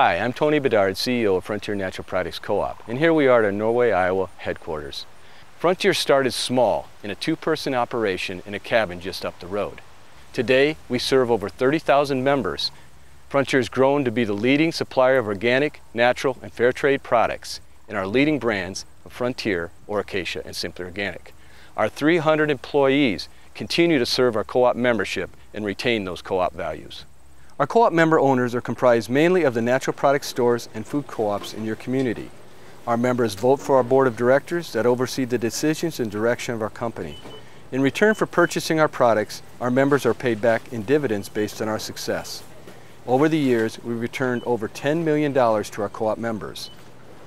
Hi, I'm Tony Bedard, CEO of Frontier Natural Products Co-op, and here we are at our Norway, Iowa headquarters. Frontier started small in a two-person operation in a cabin just up the road. Today, we serve over 30,000 members. Frontier has grown to be the leading supplier of organic, natural, and fair trade products in our leading brands of Frontier, Aura Cacia, and Simply Organic. Our 300 employees continue to serve our co-op membership and retain those co-op values. Our co-op member owners are comprised mainly of the natural product stores and food co-ops in your community. Our members vote for our board of directors that oversee the decisions and direction of our company. In return for purchasing our products, our members are paid back in dividends based on our success. Over the years, we've returned over $10 million to our co-op members.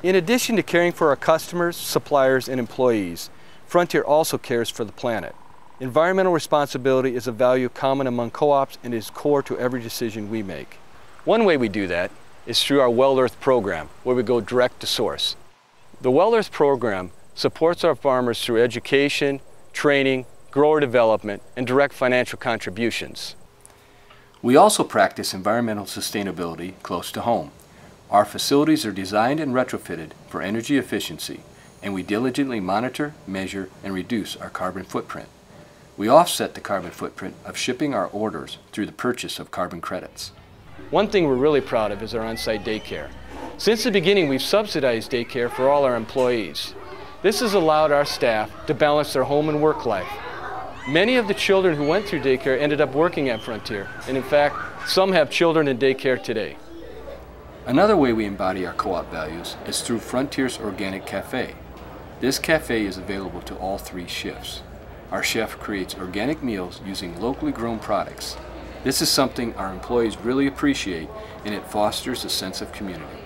In addition to caring for our customers, suppliers, and employees, Frontier also cares for the planet. Environmental responsibility is a value common among co-ops and is core to every decision we make. One way we do that is through our Well Earth program, where we go direct to source. The Well Earth program supports our farmers through education, training, grower development, and direct financial contributions. We also practice environmental sustainability close to home. Our facilities are designed and retrofitted for energy efficiency, and we diligently monitor, measure, and reduce our carbon footprint. We offset the carbon footprint of shipping our orders through the purchase of carbon credits. One thing we're really proud of is our on-site daycare. Since the beginning, we've subsidized daycare for all our employees. This has allowed our staff to balance their home and work life. Many of the children who went through daycare ended up working at Frontier, and in fact, some have children in daycare today. Another way we embody our co-op values is through Frontier's Organic Cafe. This cafe is available to all three shifts. Our chef creates organic meals using locally grown products. This is something our employees really appreciate and it fosters a sense of community.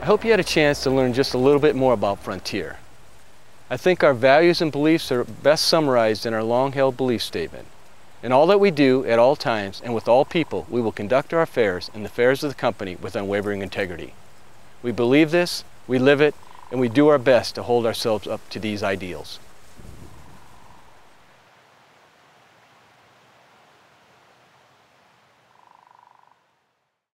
I hope you had a chance to learn just a little bit more about Frontier. I think our values and beliefs are best summarized in our long-held belief statement. In all that we do, at all times, and with all people, we will conduct our affairs and the affairs of the company with unwavering integrity. We believe this, we live it, and we do our best to hold ourselves up to these ideals.